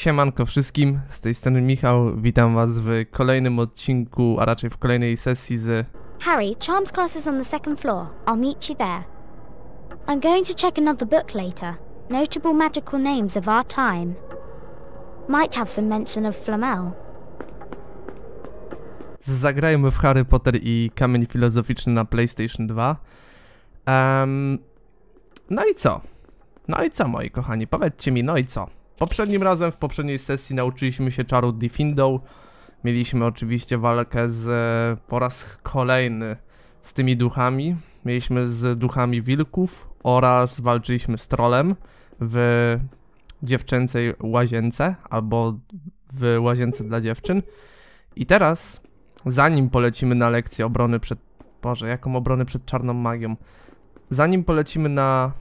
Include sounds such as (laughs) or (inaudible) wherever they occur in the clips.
Siemanko wszystkim, z tej strony Michał, witam was w kolejnym odcinku, a raczej w kolejnej sesji z... Harry, Charms class is on the second floor. I'll meet you there. I'm going to check another book later. Notable magical names of our time. Might have some mention of Flamel. Zagrajmy w Harry Potter i Kamień Filozoficzny na PlayStation 2. Em, no i co? No i co, moi kochani? Powiedzcie mi, no i co? Poprzednim razem, w poprzedniej sesji nauczyliśmy się czaru Diffindo. Mieliśmy oczywiście walkę z po raz kolejny z tymi duchami. Mieliśmy z duchami wilków oraz walczyliśmy z trolem w dziewczęcej łazience albo w łazience dla dziewczyn. I teraz, zanim polecimy na lekcję obrony przed... Boże, jaką obronę przed czarną magią? Zanim polecimy na...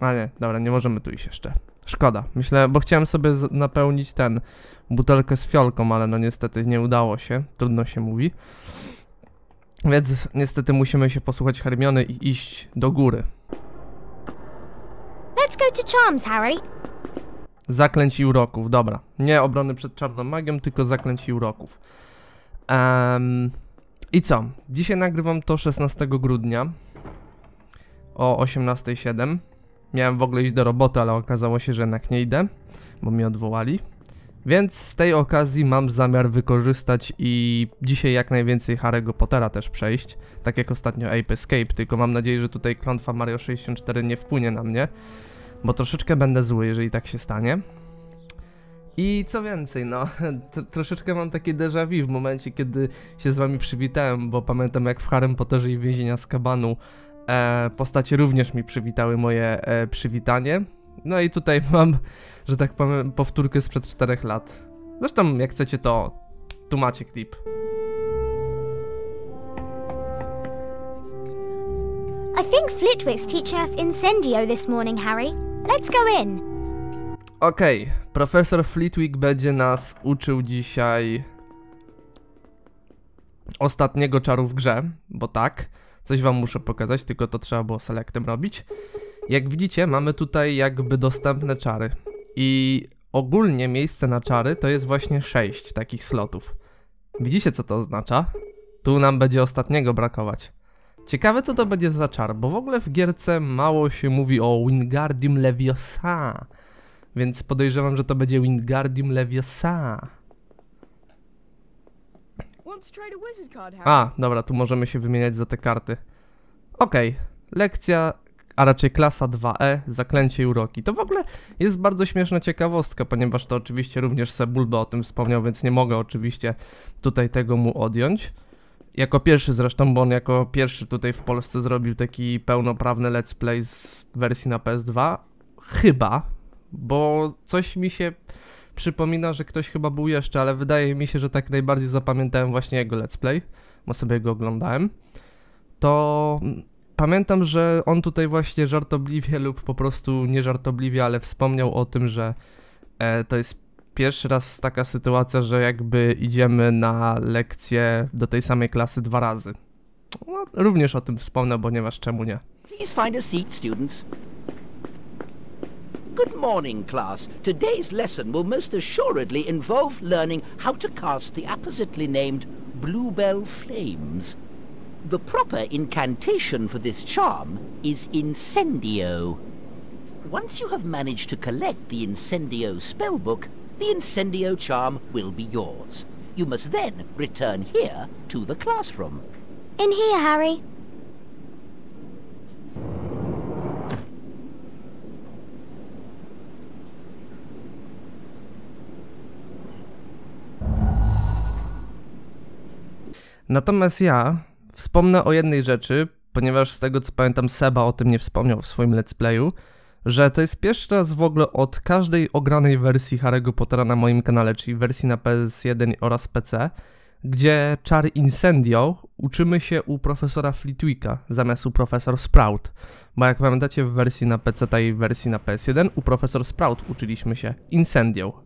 A nie, dobra, nie możemy tu iść jeszcze. Szkoda. Myślę, bo chciałem sobie napełnić ten butelkę z fiolką, ale no niestety nie udało się. Trudno się mówi. Więc niestety musimy się posłuchać Hermiony i iść do góry. Let's go to Charms, Harry. Zaklęć i uroków, dobra. Nie obrony przed czarną magią, tylko zaklęć i uroków. Em, I co? Dzisiaj nagrywam to 16 grudnia o 18.07. Miałem w ogóle iść do roboty, ale okazało się, że jednak nie idę, bo mnie odwołali. Więc z tej okazji mam zamiar wykorzystać i dzisiaj jak najwięcej Harry'ego Pottera też przejść, tak jak ostatnio Ape Escape, tylko mam nadzieję, że tutaj klątwa Mario 64 nie wpłynie na mnie, bo troszeczkę będę zły, jeżeli tak się stanie. I co więcej, no, (laughs) tr- troszeczkę mam takie déjà vu w momencie, kiedy się z wami przywitałem, bo pamiętam jak w Harrym Potterze i Więzienia z Kabanu e, postacie również mi przywitały moje e, przywitanie. No i tutaj (laughs) mam, że tak powiem, powtórkę sprzed 4 lat. Zresztą, jak chcecie, to tu macie klip. I think Flitwick's teaching us Incendio this morning, Harry. Let's go in. Okej, profesor Flitwick będzie nas uczył dzisiaj ostatniego czaru w grze, bo tak, coś wam muszę pokazać, tylko to trzeba było selektem robić. Jak widzicie, mamy tutaj jakby dostępne czary i ogólnie miejsce na czary to jest właśnie 6 takich slotów. Widzicie co to oznacza? Tu nam będzie ostatniego brakować. Ciekawe co to będzie za czar, bo w ogóle w gierce mało się mówi o Wingardium Leviosa. Więc podejrzewam, że to będzie Wingardium Leviosa. A dobra, tu możemy się wymieniać za te karty. Okej, lekcja, a raczej klasa 2E, zaklęcie i uroki. To w ogóle jest bardzo śmieszna ciekawostka, ponieważ to oczywiście również Sebulba o tym wspomniał, więc nie mogę oczywiście tutaj tego mu odjąć. Jako pierwszy zresztą, bo on jako pierwszy tutaj w Polsce zrobił taki pełnoprawny let's play z wersji na PS2. Chyba, bo coś mi się przypomina, że ktoś chyba był jeszcze, ale wydaje mi się, że tak najbardziej zapamiętałem właśnie jego let's play, bo sobie go oglądałem. To mm, pamiętam, że on tutaj właśnie żartobliwie lub po prostu nie żartobliwie, ale wspomniał o tym, że e, to jest pierwszy raz taka sytuacja, że jakby idziemy na lekcję do tej samej klasy dwa razy. No, również o tym wspomnę, ponieważ czemu nie. Please find a seat, students. Good morning, class. Today's lesson will most assuredly involve learning how to cast the appositely named Bluebell Flames. The proper incantation for this charm is Incendio. Once you have managed to collect the Incendio spellbook, the Incendio charm will be yours. You must then return here to the classroom. In here, Harry. Natomiast ja wspomnę o jednej rzeczy, ponieważ z tego co pamiętam Seba o tym nie wspomniał w swoim let's playu, że to jest pierwszy raz w ogóle od każdej ogranej wersji Harry'ego Pottera na moim kanale, czyli wersji na PS1 oraz PC, gdzie czar Incendio uczymy się u profesora Flitwicka zamiast u profesor Sprout. Bo jak pamiętacie w wersji na PC i w wersji na PS1 u profesor Sprout uczyliśmy się Incendio.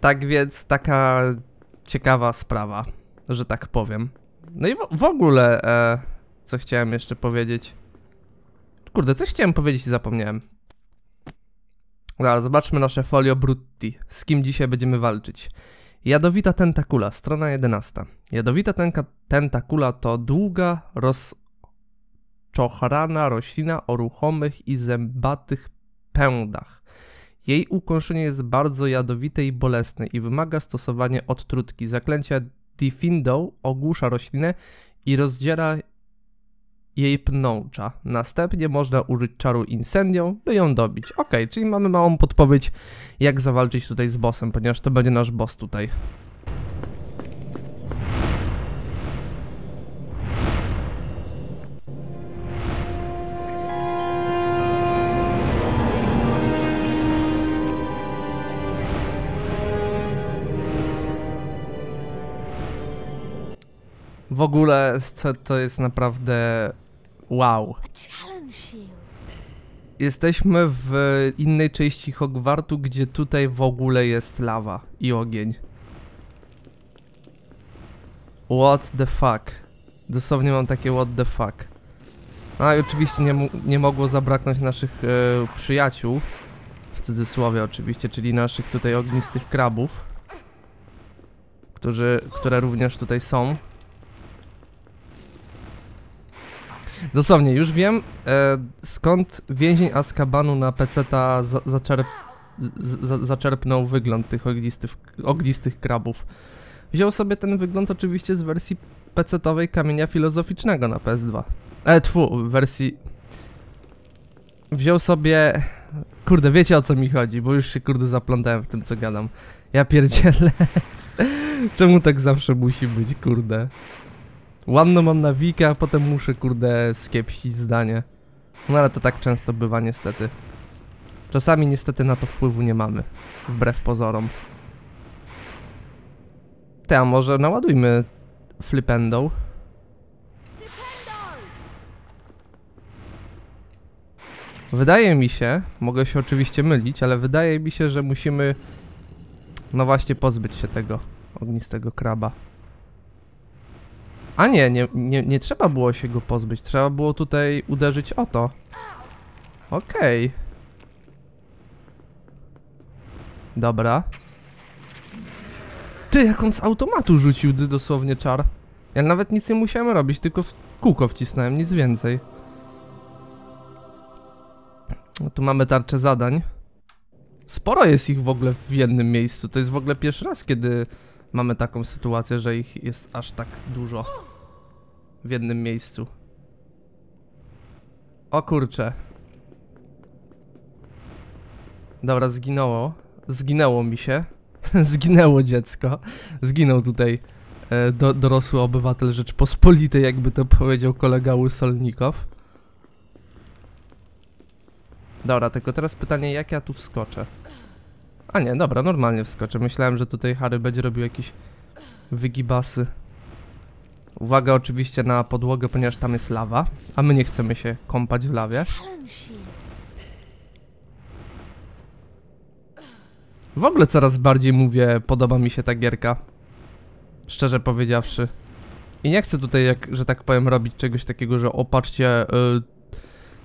Tak więc taka ciekawa sprawa, że tak powiem. No i w, w ogóle, e, co chciałem jeszcze powiedzieć. Kurde, coś chciałem powiedzieć i zapomniałem. Dobra, zobaczmy nasze folio brutti. Z kim dzisiaj będziemy walczyć? Jadowita tentakula, strona 11. Jadowita tentakula to długa, rozczochrana roślina o ruchomych i zębatych pędach. Jej ukąszenie jest bardzo jadowite i bolesne i wymaga stosowania odtrutki. Zaklęcia Diffindo ogłusza roślinę i rozdziera jej pnącza. Następnie można użyć czaru Incendio, by ją dobić. Ok, czyli mamy małą podpowiedź, jak zawalczyć tutaj z bossem, ponieważ to będzie nasz boss tutaj. W ogóle to, jest naprawdę wow. Jesteśmy w innej części Hogwartu, gdzie tutaj w ogóle jest lawa i ogień. What the fuck? Dosłownie mam takie what the fuck. A i oczywiście nie, nie mogło zabraknąć naszych e, przyjaciół. W cudzysłowie oczywiście, czyli naszych tutaj ognistych krabów. Którzy, które również tutaj są. Dosłownie, już wiem e, skąd więzień Azkabanu na peceta za, zaczerp, za, zaczerpnął wygląd tych ognistych, ognistych krabów. Wziął sobie ten wygląd oczywiście z wersji pecetowej kamienia filozoficznego na PS2. E, tfu, wersji... Wziął sobie... Kurde, wiecie o co mi chodzi, bo już się kurde zaplątałem w tym co gadam. Ja pierdzielę. (laughs) Czemu tak zawsze musi być, kurde? Ładno mam na wika, a potem muszę, kurde, skiepścić zdanie. No ale to tak często bywa, niestety. Czasami niestety na to wpływu nie mamy. Wbrew pozorom. Te, a może naładujmy flipendą? Wydaje mi się, mogę się oczywiście mylić, ale wydaje mi się, że musimy no właśnie pozbyć się tego ognistego kraba. A nie, nie, nie, nie trzeba było się go pozbyć, trzeba było tutaj uderzyć o to. Okej. Dobra. Ty, jak on z automatu rzucił dosłownie czar. Ja nawet nic nie musiałem robić, tylko w kółko wcisnąłem, nic więcej. No, tu mamy tarczę zadań. Sporo jest ich w ogóle w jednym miejscu. To jest w ogóle pierwszy raz, kiedy mamy taką sytuację, że ich jest aż tak dużo w jednym miejscu. O kurcze. Dobra, zginęło. Zginęło mi się. (laughs) Zginęło dziecko. Zginął tutaj e, do, dorosły obywatel Rzeczpospolitej, jakby to powiedział kolega Łysolnikow. Dobra, tylko teraz pytanie, jak ja tu wskoczę? A nie, dobra, normalnie wskoczę. Myślałem, że tutaj Harry będzie robił jakieś wygibasy. Uwaga oczywiście na podłogę, ponieważ tam jest lawa, a my nie chcemy się kąpać w lawie. W ogóle coraz bardziej mówię, podoba mi się ta gierka. Szczerze powiedziawszy. I nie chcę tutaj, jak, że tak powiem, robić czegoś takiego, że opatrzcie, y,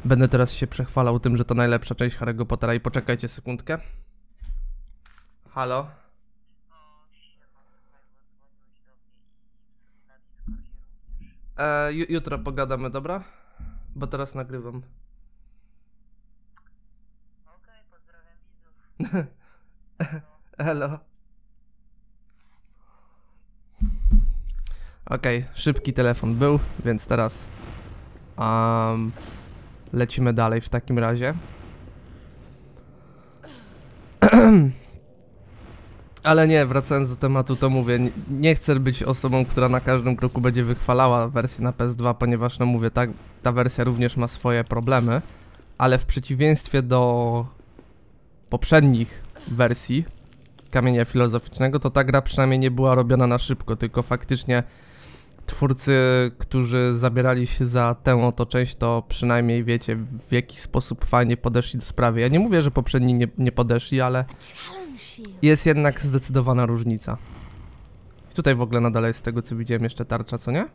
będę teraz się przechwalał tym, że to najlepsza część Harry'ego Pottera i poczekajcie sekundkę. Halo? E, ju- jutro pogadamy, dobra? Bo teraz nagrywam. Hello. (laughs) Okej, szybki telefon był, więc teraz um, lecimy dalej w takim razie. (clears throat) Ale nie, wracając do tematu, to mówię, nie, chcę być osobą, która na każdym kroku będzie wychwalała wersję na PS2, ponieważ, no mówię, tak, ta wersja również ma swoje problemy, ale w przeciwieństwie do poprzednich wersji Kamienia Filozoficznego, to ta gra przynajmniej nie była robiona na szybko, tylko faktycznie twórcy, którzy zabierali się za tę oto część, to przynajmniej wiecie, w jakiś sposób fajnie podeszli do sprawy. Ja nie mówię, że poprzedni nie, nie podeszli, ale. Jest jednak zdecydowana różnica. Tutaj w ogóle nadal jest z tego co widziałem jeszcze tarcza, co nie?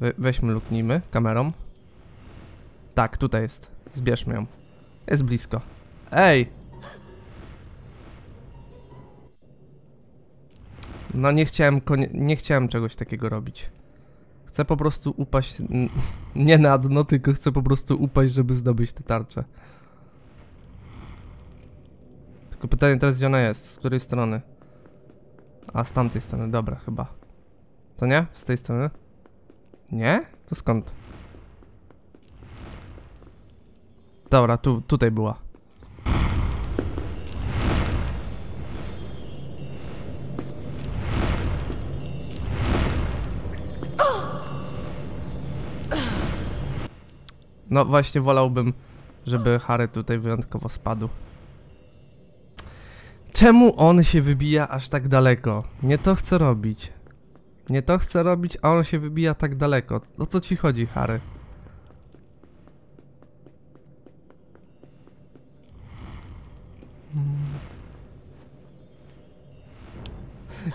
We weźmy, luknijmy kamerą. Tak, tutaj jest. Zbierzmy ją. Jest blisko. Ej! No nie chciałem, nie chciałem czegoś takiego robić. Chcę po prostu upaść, (laughs) nie na dno, tylko chcę po prostu upaść, żeby zdobyć tę tarczę. Tylko pytanie teraz, gdzie ona jest? Z której strony? A, z tamtej strony, dobra, chyba. To nie? Z tej strony? Nie? To skąd? Dobra, tu, tutaj była. No właśnie wolałbym, żeby Harry tutaj wyjątkowo spadł. Czemu on się wybija aż tak daleko? Nie to chcę robić. Nie to chcę robić, a on się wybija tak daleko. O co ci chodzi, Harry?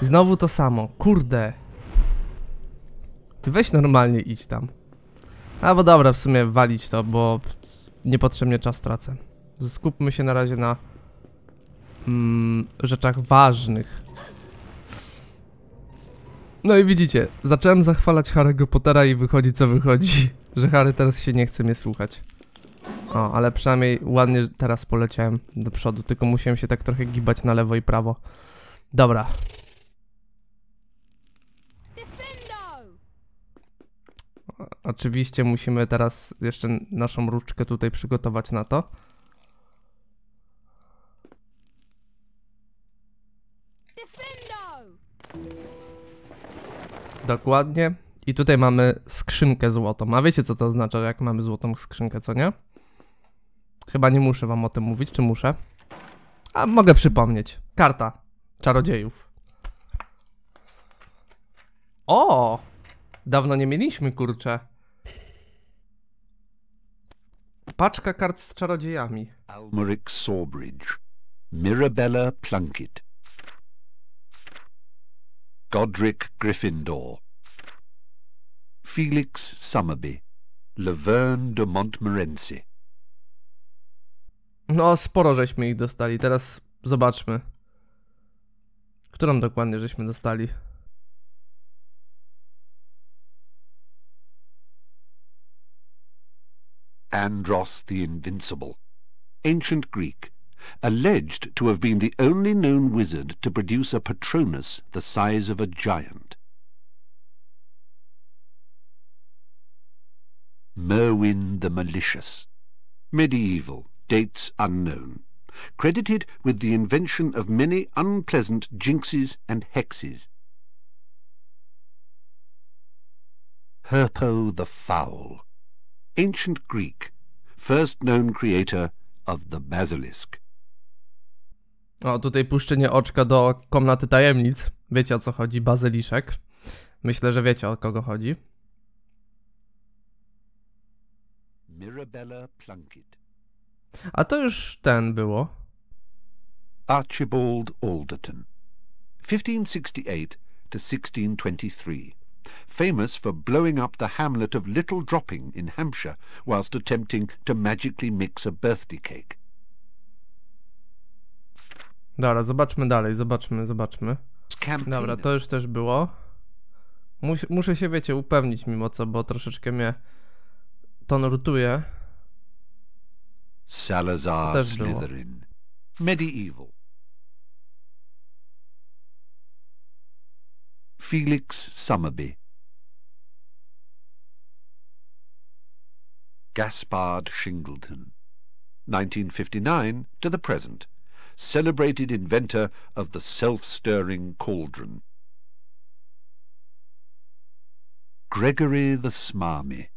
Znowu to samo. Kurde. Ty weź normalnie idź tam. A bo dobra, w sumie walić to, bo niepotrzebnie czas tracę. Skupmy się na razie na mm, rzeczach ważnych. No i widzicie, zacząłem zachwalać Harry'ego Pottera i wychodzi co wychodzi, (laughs) że Harry teraz się nie chce mnie słuchać. O, ale przynajmniej ładnie teraz poleciałem do przodu, tylko musiałem się tak trochę gibać na lewo i prawo. Dobra! Oczywiście musimy teraz jeszcze naszą różdżkę tutaj przygotować na to. Dokładnie. I tutaj mamy skrzynkę złotą. A wiecie co to oznacza, jak mamy złotą skrzynkę, co nie? Chyba nie muszę wam o tym mówić, czy muszę? A mogę przypomnieć. Karta czarodziejów. O! Dawno nie mieliśmy, kurczę. Paczka kart z czarodziejami. Almeric Sawbridge, Mirabella Plunkett, Godric Gryffindor, Felix Summerby, Laverne de Montmorency. No, sporo żeśmy ich dostali. Teraz zobaczmy. Którą dokładnie żeśmy dostali? Andros the Invincible, ancient Greek, alleged to have been the only known wizard to produce a Patronus the size of a giant. Merwin the Malicious, medieval, dates unknown, credited with the invention of many unpleasant jinxes and hexes. Herpo the Foul, ancient Greek, first known creator of the basilisk. O, tutaj puszczenie oczka do komnaty tajemnic. Wiecie o co chodzi, bazyliszek. Myślę, że wiecie o kogo chodzi. Mirabella Plunkett, A to już ten było. Archibald Alderton, 1568 to 1623, famous for blowing up the hamlet of Little Dropping in Hampshire whilst attempting to magically mix a birthday cake. Dobra, zobaczmy dalej, zobaczmy, zobaczmy. Dobra, to już też było. Mus, muszę się, wiecie, upewnić mimo co, bo troszeczkę mnie to nurtuje. Salazar było. Slytherin, medieval. Felix Summerby, Gaspard Shingleton, 1959 to the present, celebrated inventor of the self-stirring cauldron. Gregory the Smarmy,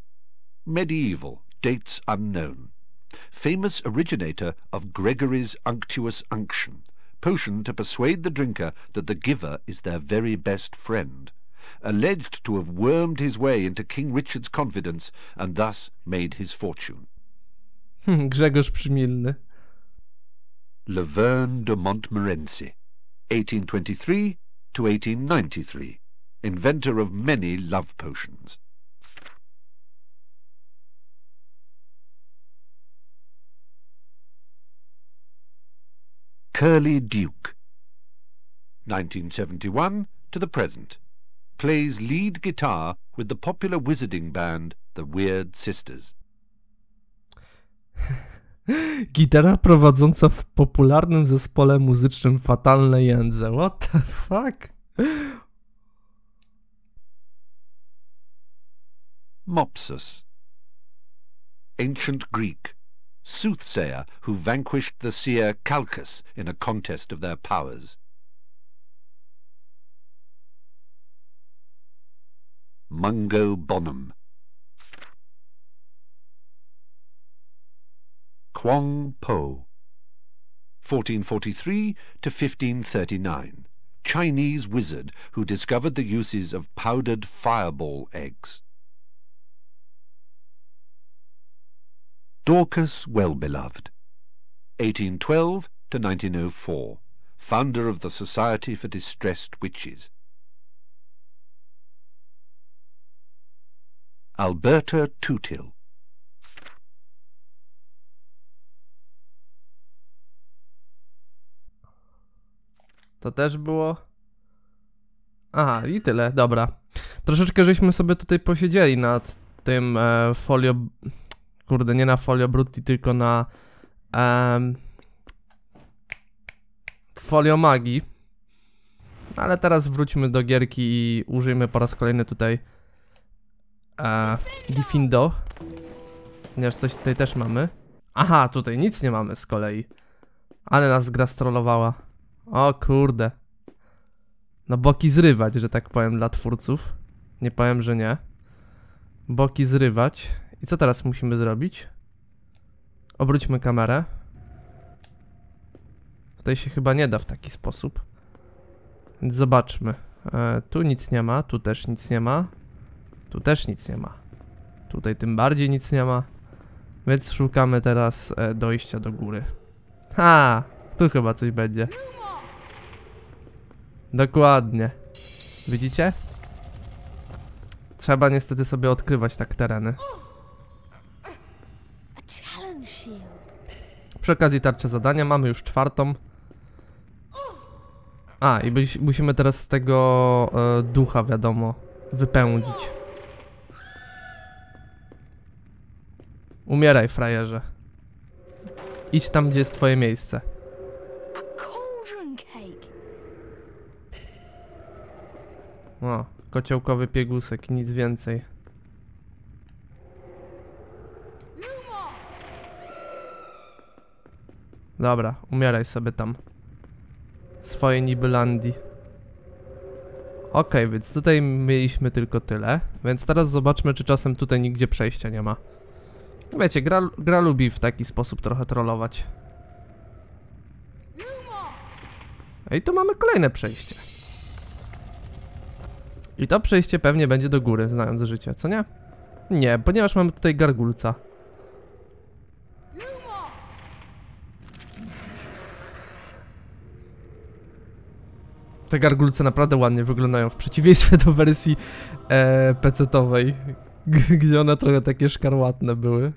medieval, dates unknown, famous originator of Gregory's unctuous unction, potion to persuade the drinker that the giver is their very best friend, alleged to have wormed his way into King Richard's confidence and thus made his fortune. Hmm, Grzegorz Przymilny. Laverne de Montmorency, 1823 to 1893, inventor of many love potions. Curly Duke, 1971 to the present. Plays lead guitar with the popular wizarding band The Weird Sisters. (laughs) Gitara prowadząca w popularnym zespole muzycznym Fatalne Jędze. What the fuck? Mopsus. Ancient Greek. Soothsayer who vanquished the seer Calchas in a contest of their powers. Mungo Bonham. Quang Po. 1443 to 1539. Chinese wizard who discovered the uses of powdered fireball eggs. Dorcas Wellbeloved. 1812 to 1904. Founder of the Society for Distressed Witches. Alberta Tootill. To też było. Aha, i tyle, dobra. Troszeczkę żeśmy sobie tutaj posiedzieli nad tym e, folio. Kurde, nie na folio brutti, tylko na. em, folio magii. Ale teraz wróćmy do gierki i użyjmy po raz kolejny tutaj. E, Diffindo. Ponieważ coś tutaj też mamy. Aha, tutaj nic nie mamy z kolei. Ale nas gra strollowała. O kurde. No boki zrywać, że tak powiem, dla twórców. Nie powiem, że nie. Boki zrywać. I co teraz musimy zrobić? Obróćmy kamerę. Tutaj się chyba nie da w taki sposób. Więc zobaczmy. E, tu nic nie ma, tu też nic nie ma. Tu też nic nie ma. Tutaj tym bardziej nic nie ma. Więc szukamy teraz e, dojścia do góry. Ha! Tu chyba coś będzie. Dokładnie. Widzicie? Trzeba niestety sobie odkrywać tak tereny. Shield. Przy okazji tarczę zadania mamy już czwartą. A, i byś, musimy teraz z tego e, ducha, wiadomo, wypędzić. Umieraj, frajerze. Idź tam, gdzie jest twoje miejsce. A cauldron cake. O, kociołkowy piegusek, nic więcej. Dobra, umieraj sobie tam. Swoje Nibylandii. Okej, więc tutaj mieliśmy tylko tyle. Więc teraz zobaczmy, czy czasem tutaj nigdzie przejścia nie ma. Wiecie, gra, gra lubi w taki sposób trochę trollować. I tu mamy kolejne przejście. I to przejście pewnie będzie do góry, znając życie, co nie? Nie, ponieważ mamy tutaj gargulca. Te gargulce naprawdę ładnie wyglądają w przeciwieństwie do wersji e, PC-towej, g- gdzie one trochę takie szkarłatne były.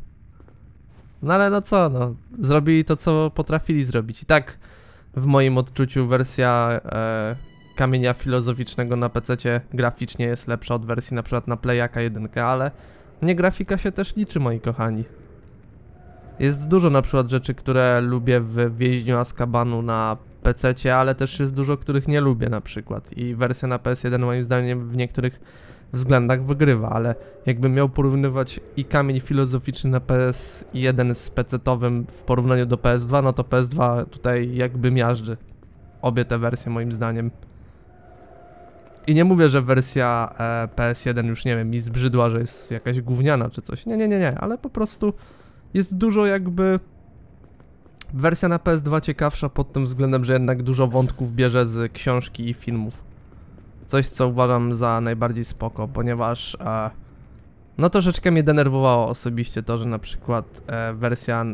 No ale no co, no, zrobili to, co potrafili zrobić. I tak, w moim odczuciu, wersja e, kamienia filozoficznego na PC graficznie jest lepsza od wersji na przykład na Playaka 1, ale nie grafika się też liczy, moi kochani. Jest dużo na przykład rzeczy, które lubię w Więźniu Azkabanu na PC, ale też jest dużo, których nie lubię na przykład. I wersja na PS1 moim zdaniem w niektórych względach wygrywa, ale jakbym miał porównywać i kamień filozoficzny na PS1 z PC-towym w porównaniu do PS2, no to PS2 tutaj jakby miażdży. Obie te wersje moim zdaniem. I nie mówię, że wersja e, PS1 już nie wiem, mi zbrzydła, że jest jakaś gówniana czy coś. Nie, nie, nie, nie, ale po prostu jest dużo jakby wersja na PS2 ciekawsza pod tym względem, że jednak dużo wątków bierze z książki i filmów. Coś, co uważam za najbardziej spoko, ponieważ e, no troszeczkę mnie denerwowało osobiście to, że na przykład e, wersja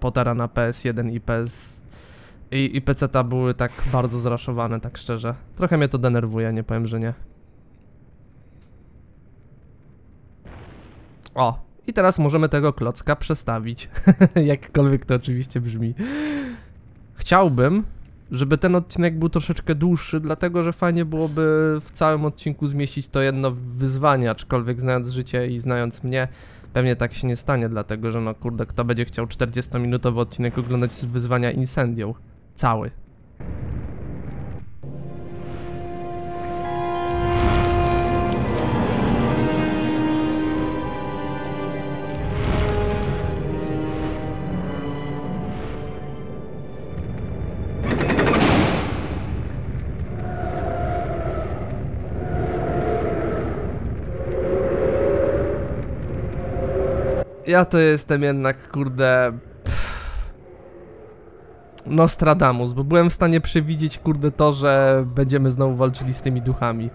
Pottera na PS1 i PS i, i PC-ta były tak bardzo zraszowane, tak szczerze. Trochę mnie to denerwuje, nie powiem, że nie. O, i teraz możemy tego klocka przestawić. (laughs) Jakkolwiek to oczywiście brzmi. Chciałbym, żeby ten odcinek był troszeczkę dłuższy, dlatego że fajnie byłoby w całym odcinku zmieścić to jedno wyzwanie, aczkolwiek znając życie i znając mnie, pewnie tak się nie stanie, dlatego że no kurde, kto będzie chciał 40-minutowy odcinek oglądać z wyzwania Incendią? Cały. Ja to jestem jednak, kurde... Nostradamus, bo byłem w stanie przewidzieć, kurde, to, że będziemy znowu walczyli z tymi duchami.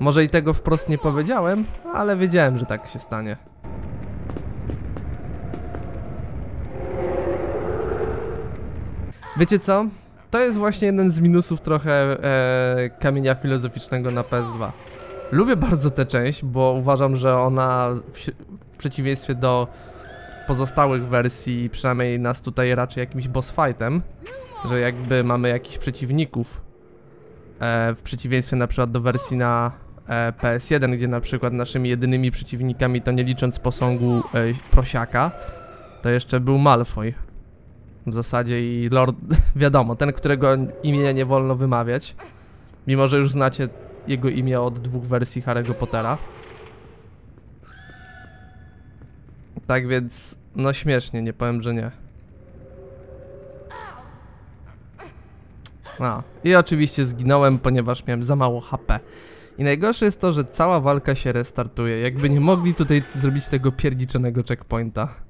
Może i tego wprost nie powiedziałem, ale wiedziałem, że tak się stanie. Wiecie co? To jest właśnie jeden z minusów trochę e, kamienia filozoficznego na PS2. Lubię bardzo tę część, bo uważam, że ona w, w przeciwieństwie do pozostałych wersji, przynajmniej nas tutaj raczej jakimś boss fightem, że jakby mamy jakichś przeciwników, e, w przeciwieństwie na przykład do wersji na e, PS1, gdzie na przykład naszymi jedynymi przeciwnikami, to nie licząc posągu e, prosiaka, to jeszcze był Malfoy. W zasadzie i Lord, (laughs) wiadomo, ten, którego imienia nie wolno wymawiać, mimo że już znacie jego imię od dwóch wersji Harry'ego Pottera. Tak więc, no śmiesznie, nie powiem, że nie. A, i oczywiście zginąłem, ponieważ miałem za mało HP. I najgorsze jest to, że cała walka się restartuje. Jakby nie mogli tutaj zrobić tego pierdiczonego checkpointa.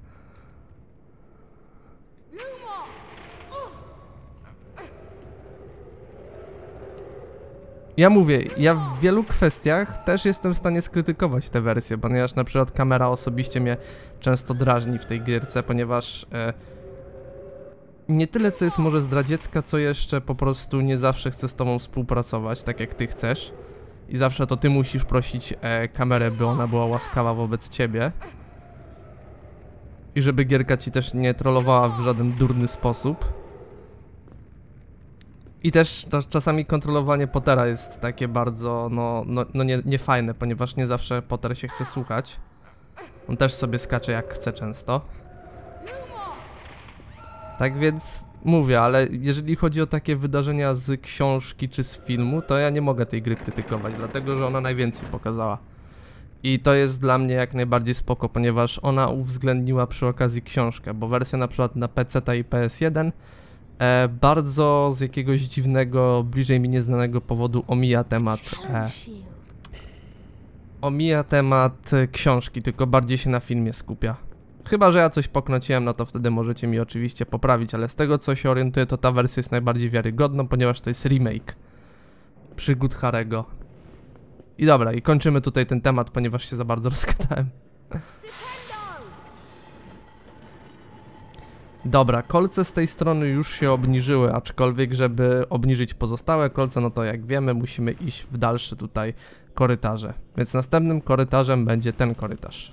Ja mówię, ja w wielu kwestiach też jestem w stanie skrytykować tę wersję, ponieważ na przykład kamera osobiście mnie często drażni w tej gierce, ponieważ e, nie tyle co jest może zdradziecka, co jeszcze po prostu nie zawsze chce z tobą współpracować, tak jak ty chcesz. I zawsze to ty musisz prosić e, kamerę, by ona była łaskawa wobec ciebie. I żeby gierka ci też nie trollowała w żaden durny sposób. I też to, czasami kontrolowanie Pottera jest takie bardzo, no, no, no nie, niefajne, ponieważ nie zawsze Potter się chce słuchać. On też sobie skacze jak chce często. Tak więc mówię, ale jeżeli chodzi o takie wydarzenia z książki czy z filmu, to ja nie mogę tej gry krytykować, dlatego że ona najwięcej pokazała. I to jest dla mnie jak najbardziej spoko, ponieważ ona uwzględniła przy okazji książkę, bo wersja na przykład na PC i PS1 e, bardzo z jakiegoś dziwnego, bliżej mi nieznanego powodu omija temat e, omija temat e, książki, tylko bardziej się na filmie skupia. Chyba, że ja coś poknociłem, no to wtedy możecie mi oczywiście poprawić, ale z tego co się orientuję, to ta wersja jest najbardziej wiarygodna, ponieważ to jest remake przygód Harego. I dobra, i kończymy tutaj ten temat, ponieważ się za bardzo rozgadałem. (laughs) Dobra, kolce z tej strony już się obniżyły, aczkolwiek żeby obniżyć pozostałe kolce, no to jak wiemy musimy iść w dalsze tutaj korytarze. Więc następnym korytarzem będzie ten korytarz.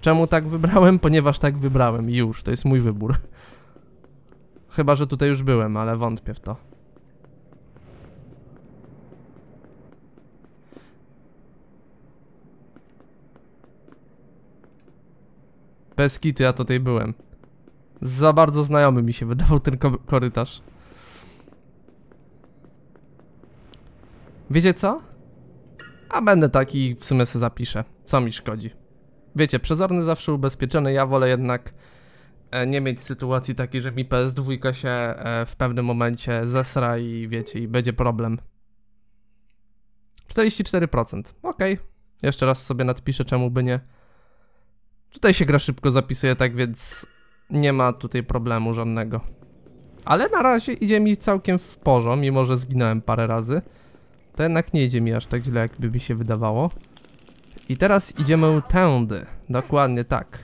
Czemu tak wybrałem? Ponieważ tak wybrałem już, to jest mój wybór. Chyba, że tutaj już byłem, ale wątpię w to. Bez kitu ja tutaj byłem. Za bardzo znajomy mi się wydawał ten ko korytarz. Wiecie co? A będę taki, w sumie se zapiszę. Co mi szkodzi? Wiecie, przezorny zawsze ubezpieczony, ja wolę jednak e, nie mieć sytuacji takiej, że mi PS2 się e, w pewnym momencie zesra i wiecie, i będzie problem. 44%. Okej. Jeszcze raz sobie nadpiszę, czemu by nie. Tutaj się gra szybko zapisuje, tak więc nie ma tutaj problemu żadnego. Ale na razie idzie mi całkiem w porządku, mimo że zginąłem parę razy. To jednak nie idzie mi aż tak źle, jakby mi się wydawało. I teraz idziemy tędy. Dokładnie tak.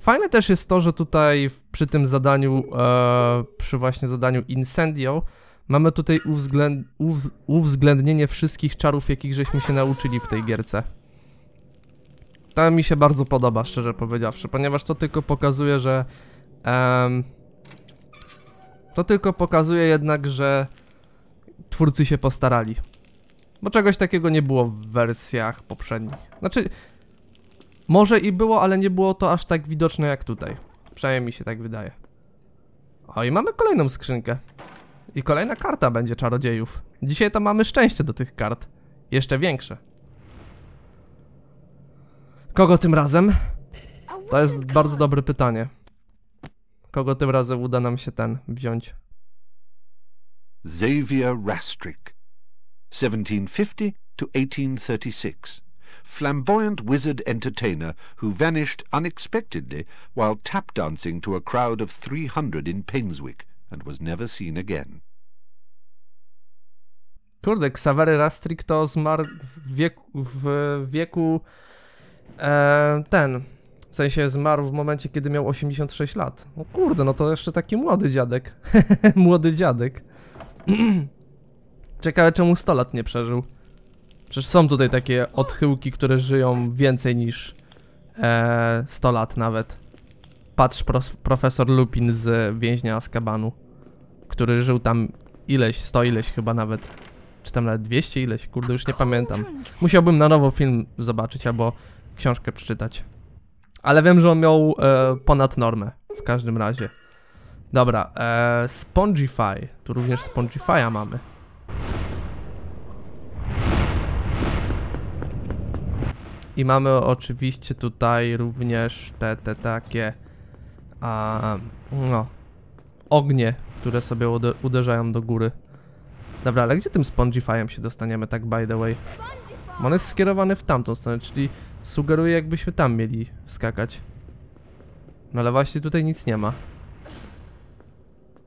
Fajne też jest to, że tutaj przy tym zadaniu, e, przy właśnie zadaniu Incendio, mamy tutaj uwzględ, uwz, uwzględnienie wszystkich czarów, jakich żeśmy się nauczyli w tej gierce. To mi się bardzo podoba, szczerze powiedziawszy, ponieważ to tylko pokazuje, że em, To tylko pokazuje jednak, że twórcy się postarali. Bo czegoś takiego nie było w wersjach poprzednich. Znaczy, może i było, ale nie było to aż tak widoczne jak tutaj. Przynajmniej mi się tak wydaje. O, i mamy kolejną skrzynkę. I kolejna karta będzie czarodziejów. Dzisiaj to mamy szczęście do tych kart. Jeszcze większe. Kogo tym razem? To jest bardzo dobre pytanie. Kogo tym razem uda nam się ten wziąć? Xavier Rastrick, 1750 to 1836. Flamboyant wizard entertainer who vanished unexpectedly while tap dancing to a crowd of 300 in Painswick and was never seen again. Kurde, Xavery Rastrick to zmarł w wieku, w wieku e, ten, w sensie zmarł w momencie, kiedy miał 86 lat. No kurde, no to jeszcze taki młody dziadek. (laughs) młody dziadek. (clears throat) Ciekawe czemu 100 lat nie przeżył. Przecież są tutaj takie odchyłki, które żyją więcej niż e, 100 lat nawet. Patrz profesor Lupin z więźnia Azkabanu, który żył tam ileś, 100 ileś chyba nawet. Czy tam nawet 200 ileś, kurde już nie pamiętam. Musiałbym na nowo film zobaczyć albo książkę przeczytać. Ale wiem, że on miał e, ponad normę w każdym razie. Dobra, e, Spongify. Tu również Spongify'a mamy. I mamy oczywiście tutaj również te, te takie a, no, ognie, które sobie ude uderzają do góry. Dobra, ale gdzie tym Spongify'em się dostaniemy tak by the way? On jest skierowany w tamtą stronę, czyli sugeruje jakbyśmy tam mieli skakać. No ale właśnie tutaj nic nie ma.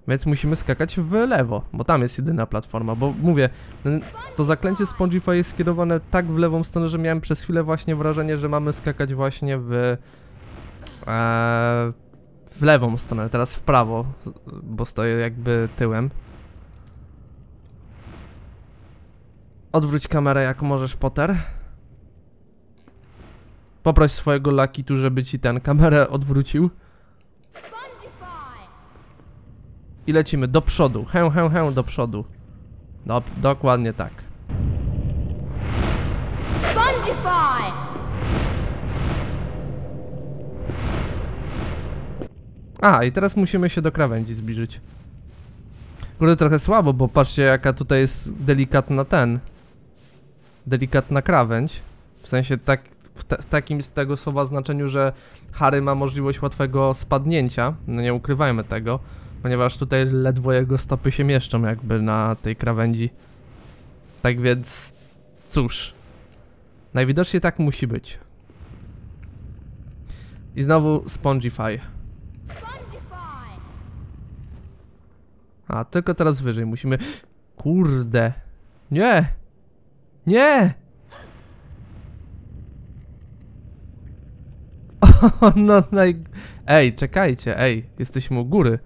Więc musimy skakać w lewo, bo tam jest jedyna platforma, bo mówię, to zaklęcie Spongify jest skierowane tak w lewą stronę, że miałem przez chwilę właśnie wrażenie, że mamy skakać właśnie w... E, w lewą stronę, teraz w prawo, bo stoję jakby tyłem. Odwróć kamerę jak możesz, Potter. Poproś swojego Lakitu, żeby ci ten kamerę odwrócił. I lecimy do przodu. Hę, hę, hę, do przodu. Dop dokładnie tak. Spongify! A, i teraz musimy się do krawędzi zbliżyć. Kurde, trochę słabo, bo patrzcie jaka tutaj jest delikatna ten. Delikatna krawędź. W sensie tak, w, ta- w takim z tego słowa znaczeniu, że Harry ma możliwość łatwego spadnięcia. No nie ukrywajmy tego. Ponieważ tutaj ledwo jego stopy się mieszczą jakby na tej krawędzi. Tak więc, cóż. Najwidoczniej tak musi być. I znowu Spongify. A, tylko teraz wyżej musimy... Kurde. Nie! Nie! (laughs) no naj... Ej, czekajcie, ej, jesteśmy u góry.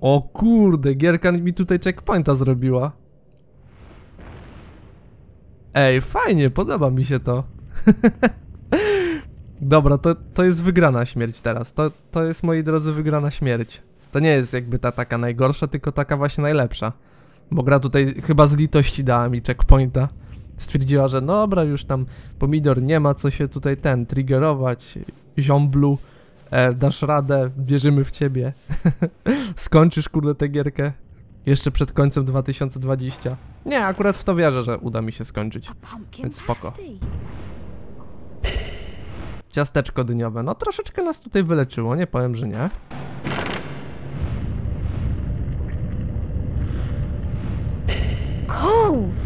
O kurde, gierka mi tutaj checkpointa zrobiła. Ej, fajnie, podoba mi się to. (laughs) Dobra, to, to jest wygrana śmierć teraz. To, to jest, moi drodzy, wygrana śmierć. To nie jest jakby ta taka najgorsza, tylko taka właśnie najlepsza. Bo gra tutaj chyba z litości dała mi checkpointa stwierdziła, że no dobra, już tam pomidor nie ma co się tutaj ten triggerować, ziomblu, e, dasz radę, wierzymy w ciebie. (laughs) Skończysz kurde tę gierkę jeszcze przed końcem 2020. Nie, akurat w to wierzę, że uda mi się skończyć, więc spoko. Ciasteczko dyniowe, no troszeczkę nas tutaj wyleczyło, nie powiem, że nie. Cool!